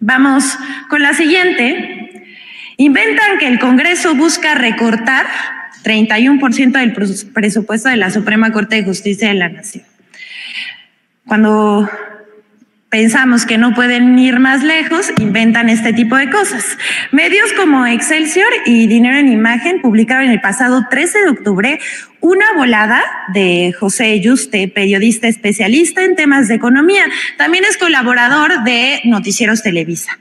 Vamos con la siguiente. Inventan que el Congreso busca recortar 31% del presupuesto de la Suprema Corte de Justicia de la Nación. Cuando pensamos que no pueden ir más lejos, inventan este tipo de cosas. Medios como Excelsior y Dinero en Imagen publicaron el pasado 13 de octubre una volada de José Yuste, periodista especialista en temas de economía. También es colaborador de Noticieros Televisa.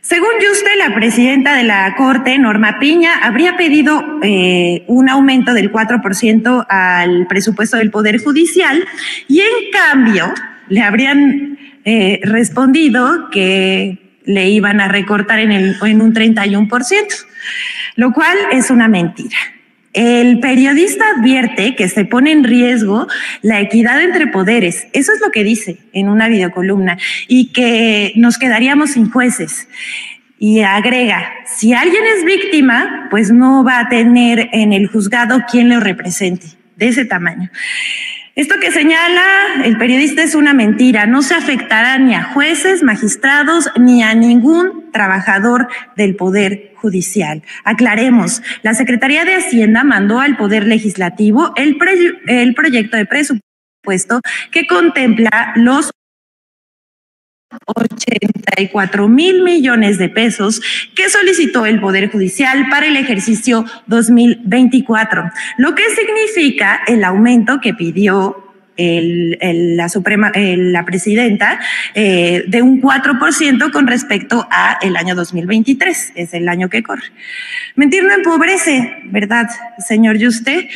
Según Yuste, la presidenta de la Corte, Norma Piña, habría pedido eh, un aumento del 4% al presupuesto del Poder Judicial y en cambio le habrían eh, respondido que le iban a recortar en, el, en un 31%, lo cual es una mentira. El periodista advierte que se pone en riesgo la equidad entre poderes. Eso es lo que dice en una videocolumna y que nos quedaríamos sin jueces. Y agrega, si alguien es víctima, pues no va a tener en el juzgado quien lo represente, de ese tamaño. Esto que señala el periodista es una mentira. No se afectará ni a jueces, magistrados, ni a ningún trabajador del Poder Judicial. Aclaremos, la Secretaría de Hacienda mandó al Poder Legislativo el, proyecto de presupuesto que contempla los 84 mil millones de pesos que solicitó el Poder Judicial para el ejercicio 2024, lo que significa el aumento que pidió la Suprema, la presidenta, eh, de un 4% con respecto a el año 2023, es el año que corre. Mentir no empobrece, ¿verdad, señor Yuste?